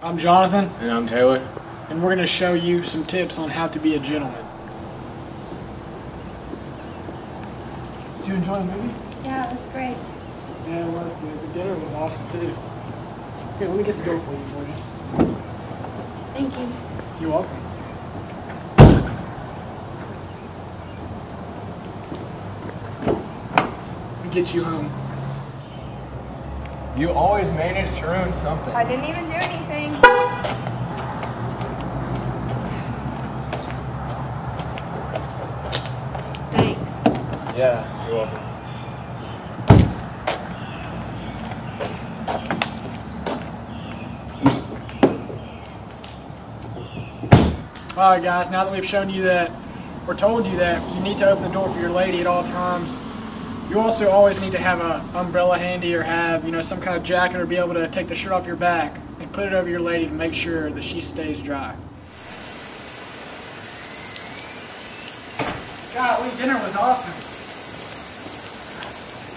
I'm Jonathan, And I'm Taylor. and we're going to show you some tips on how to be a gentleman. Did you enjoy the movie? Yeah, it was great. Yeah, it was. dude. The dinner was awesome too. Here, let me get the door for you, Georgia. Thank you. You're welcome. Let me get you home. You always manage to ruin something. I didn't even do anything. Thanks. Yeah, you're welcome. All right, guys. Now that we've shown you that, or told you that you need to open the door for your lady at all times, you also always need to have a umbrella handy or have you know some kind of jacket or be able to take the shirt off your back and put it over your lady to make sure that she stays dry. Golly, dinner was awesome.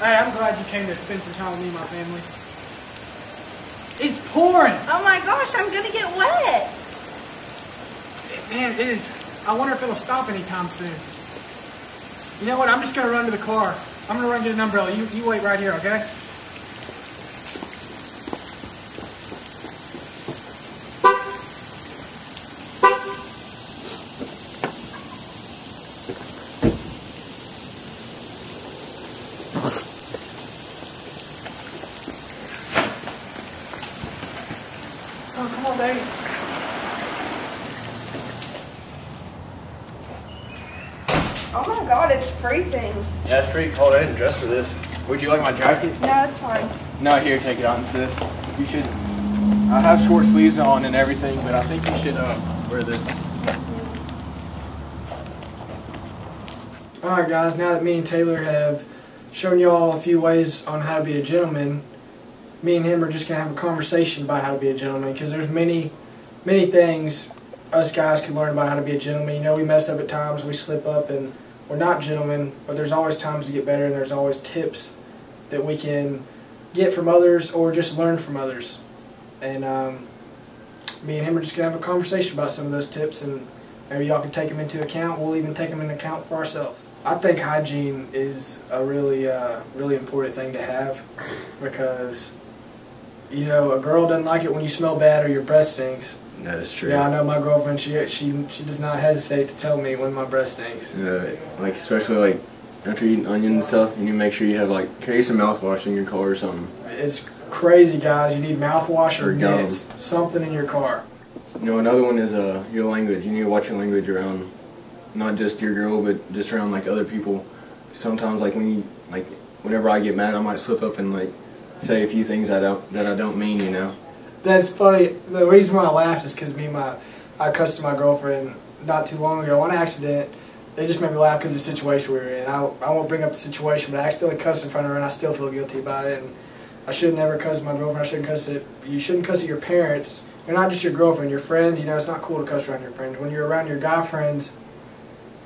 Hey, I'm glad you came to spend some time with me and my family. It's pouring. Oh my gosh, I'm gonna get wet. Man, it is. I wonder if it'll stop anytime soon. You know what? I'm just gonna run to the car. I'm gonna run get an umbrella. You you wait right here, okay? Oh, come on, baby. Oh my god, it's freezing. Yeah, it's pretty cold. I didn't dress for this. Would you like my jacket? No, it's fine. No, here, take it on. It's this. You should. I have short sleeves on and everything, but I think you should uh, wear this. All right, guys. Now that me and Taylor have shown y'all a few ways on how to be a gentleman, me and him are just gonna have a conversation about how to be a gentleman because there's many, many things us guys can learn about how to be a gentleman. You know, we mess up at times, we slip up, and we're not gentlemen. But there's always times to get better, and there's always tips that we can get from others or just learn from others. And um, me and him are just gonna have a conversation about some of those tips and. Maybe y'all can take them into account. We'll even take them into account for ourselves. I think hygiene is a really, uh, really important thing to have because, you know, a girl doesn't like it when you smell bad or your breath stinks. That is true. Yeah, I know my girlfriend. She she she does not hesitate to tell me when my breast stinks. Yeah, like especially like after eating onions and stuff, you need to make sure you have like case of mouthwash in your car or something. It's crazy, guys. You need mouthwash or Or gum. mints, something in your car. You know, another one is uh your language. You need to watch your language around not just your girl, but just around like other people. Sometimes like when you like whenever I get mad, I might slip up and like say a few things I don't that I don't mean. You know. That's funny. The reason why I laughed is because me and my I cussed my girlfriend not too long ago on accident. They just made me laugh because of the situation we were in. I, I won't bring up the situation, but I accidentally cussed in front of her, and I still feel guilty about it. And I should never cuss my girlfriend. I shouldn't cuss it. You shouldn't cuss at your parents. You're not just your girlfriend, your friends. You know, it's not cool to cuss around your friends. When you're around your guy friends,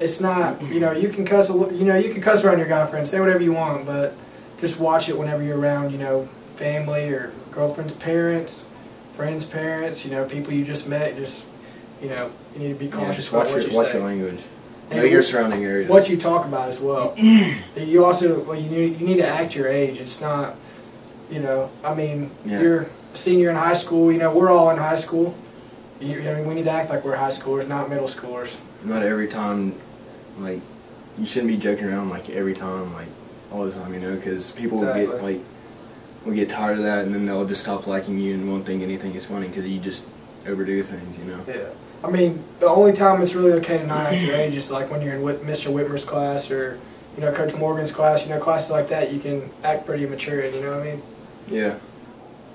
it's not. You know, you can cuss. You know, you can cuss around your guy friends. Say whatever you want, but just watch it whenever you're around. You know, family or girlfriend's parents, friends' parents. You know, people you just met. Just you know, you need to be Yeah, cautious just about watch what your you watch say. your language. And Know your what- surrounding areas. what you talk about as well. you also well, you need you need to act your age. It's not, you know. I mean, Yeah. you're a senior in high school. You know, we're all in high school. You, I mean, we need to act like we're high schoolers, not middle schoolers. Not every time, like you shouldn't be joking around like every time, like all the time. You know, because people will get like will get tired of that, and then they'll just stop liking you and won't think anything is funny because you just overdo things. You know. Yeah. I mean, the only time it's really okay to not act your age is like when you're in Whit- Mr. Whitmer's class or, you know, Coach Morgan's class. You know, classes like that, you can act pretty mature in. You know what I mean? Yeah.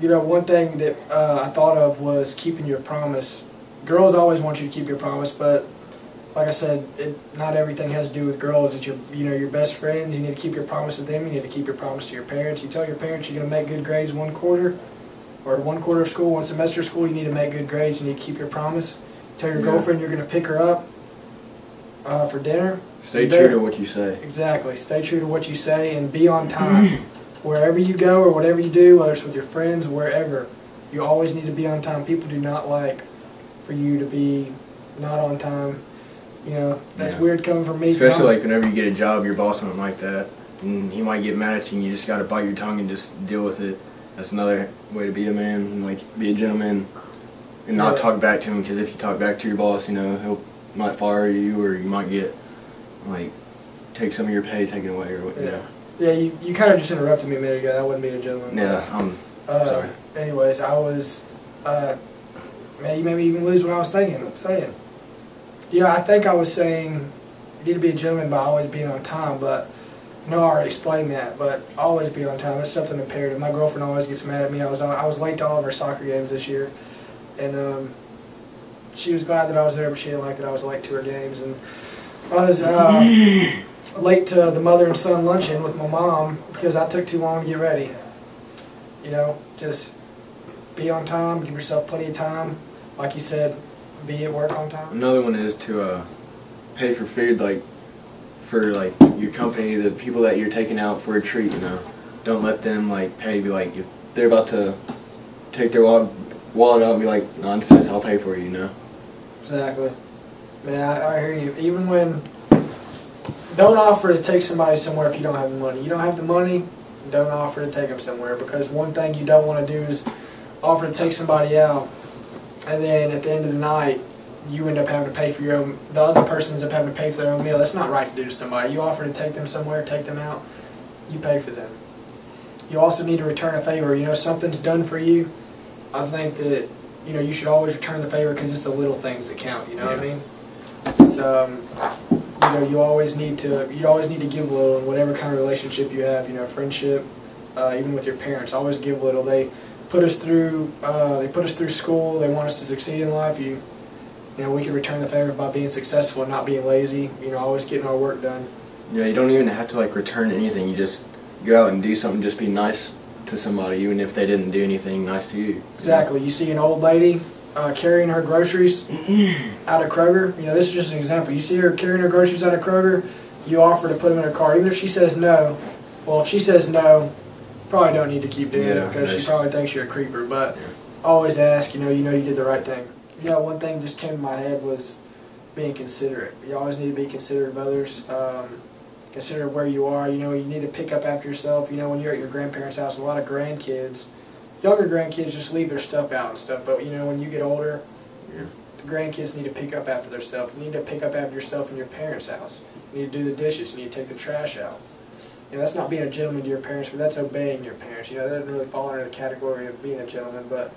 You know, one thing that uh, I thought of was keeping your promise. Girls always want you to keep your promise, but like I said, it, not everything has to do with girls. It's your, you know, your best friends. You need to keep your promise to them. You need to keep your promise to your parents. You tell your parents you're going to make good grades one quarter, or one quarter of school, one semester of school. You need to make good grades. You need to keep your promise. Tell your Yeah. girlfriend you're going to pick her up uh, for dinner. Stay true to what you say. Exactly. Stay true to what you say and be on time. wherever you go or whatever you do, whether it's with your friends, wherever, You always need to be on time. People do not like for you to be not on time. You know, that's Yeah. weird coming from me. Especially I'm- like whenever you get a job, your boss won't like that, and he might get mad at you. and You just gotta bite your tongue and just deal with it. That's another way to be a man, and like be a gentleman, and not Yeah. talk back to him. Because if you talk back to your boss, you know he'll might fire you, or you might get like take some of your pay taken away, or what. You Yeah. know. Yeah, you, you kind of just interrupted me a minute ago. That wasn't being a gentleman. Yeah. Um. Uh, Sorry. Anyways, I was, uh, man, you made me even lose what I was thinking, I'm saying. You know, I think I was saying you need to be a gentleman by always being on time, but I know I already explained that, but always be on time. It's something imperative. My girlfriend always gets mad at me. I was I was late to all of her soccer games this year, and um, she was glad that I was there, but she didn't like that I was late to her games. And I was uh, late to the mother and son luncheon with my mom because I took too long to get ready. You know, just be on time, give yourself plenty of time. Like you said, be at work on time. Another one is to uh, pay for food, like for like your company, the people that you're taking out for a treat. You know, don't let them like pay. Be like if they're about to take their wallet, wallet out and be like nonsense. I'll pay for you. You know. Exactly. Yeah, I, I hear you. Even when don't offer to take somebody somewhere if you don't have the money. You don't have the money, don't offer to take them somewhere because one thing you don't want to do is offer to take somebody out, and then at the end of the night, you end up having to pay for your own. The other person ends up having to pay for their own meal. That's not right to do to somebody. You offer to take them somewhere, take them out, you pay for them. You also need to return a favor. You know, something's done for you. I think that you know you should always return the favor because it's the little things that count. You know what I mean? It's um, you know, you always need to you always need to give a little in whatever kind of relationship you have. You know, friendship, uh, even with your parents, always give a little. They put us through uh, they put us through school. They want us to succeed in life. You you know, we can return the favor by being successful and not being lazy. You know, always getting our work done. Yeah, you don't even have to like return anything. You just go out and do something. Just be nice to somebody, even if they didn't do anything nice to you. Exactly. You see an old lady uh, carrying her groceries out of Kroger. You know, this is just an example. You see her carrying her groceries out of Kroger. You offer to put them in her car, even if she says no. Well, if she says no, probably don't need to keep doing it Yeah, because she probably thinks you're a creeper. But Yeah. always ask. You know, you know you did the right thing. Yeah, one thing just came to my head was being considerate. You always need to be considerate of others. Um, consider where you are. You know, you need to pick up after yourself. You know, when you're at your grandparents' house, a lot of grandkids, younger grandkids, just leave their stuff out and stuff. But you know, when you get older, Yeah. the grandkids need to pick up after themselves. You need to pick up after yourself in your parents' house. You need to do the dishes. You need to take the trash out. You know, that's not being a gentleman to your parents, but that's obeying your parents. You know, that doesn't really fall under the category of being a gentleman, but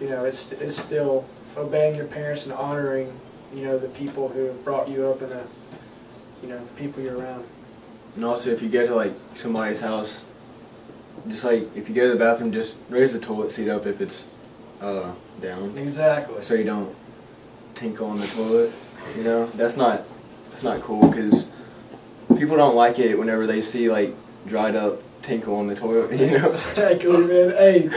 you know, it's it's still obeying your parents and honoring, you know, the people who have brought you up and the, you know, the people you're around. And also, if you go to like somebody's house, just like if you go to the bathroom, just raise the toilet seat up if it's uh, down, Exactly. so you don't tinkle on the toilet. You know, that's not that's not cool because people don't like it whenever they see like dried up tinkle on the toilet. You know. Exactly, man. Hey,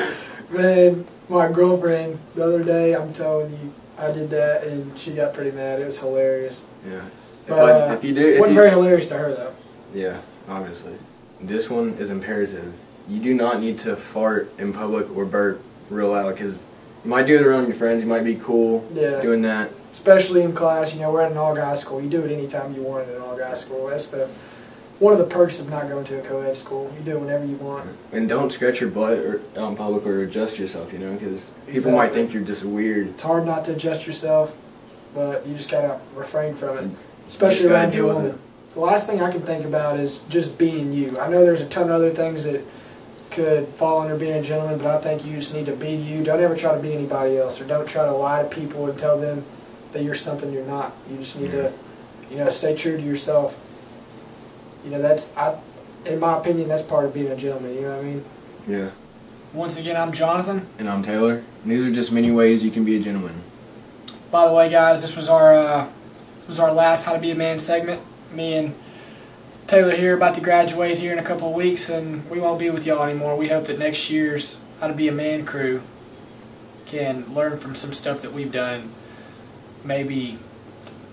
man, my girlfriend the other day, I'm telling you, I did that and she got pretty mad. It was hilarious. Yeah. If, But, uh, if you do, if wasn't you, very hilarious to her though. yeah, obviously. This one is imperative. You do not need to fart in public or burp real loud because you might do it around your friends. You might be cool Yeah. doing that. Especially in class, you know, we're at an all-guy school. You do it anytime you want at an all-guy school. That's the one of the perks of not going to a co-ed school. You do it whenever you want. And don't scratch your butt or out in public or adjust yourself. You know, because people might think you're just weird. It's hard not to adjust yourself, but you just gotta refrain from it, especially when around deal with woman. The last thing I can think about is just being you. I know there's a ton of other things that could fall under being a gentleman, but I think you just need to be you. Don't ever try to be anybody else, or don't try to lie to people and tell them that you're something you're not. You just need to, you know, stay true to yourself. You know, that's I, in my opinion, that's part of being a gentleman. You know what I mean? Yeah. Once again, I'm Jonathan. And I'm Taylor. And these are just many ways you can be a gentleman. By the way, guys, this was our uh, this was our last How to Be a Man segment. Me and Taylor here about to graduate here in a couple of weeks, and we won't be with y'all anymore. We hope that next year's How to Be a Man crew can learn from some stuff that we've done, and maybe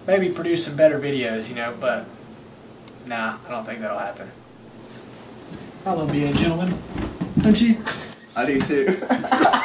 maybe produce some better videos, you know. But nah, I don't think that'll happen. I love being a gentleman, don't you? I do too.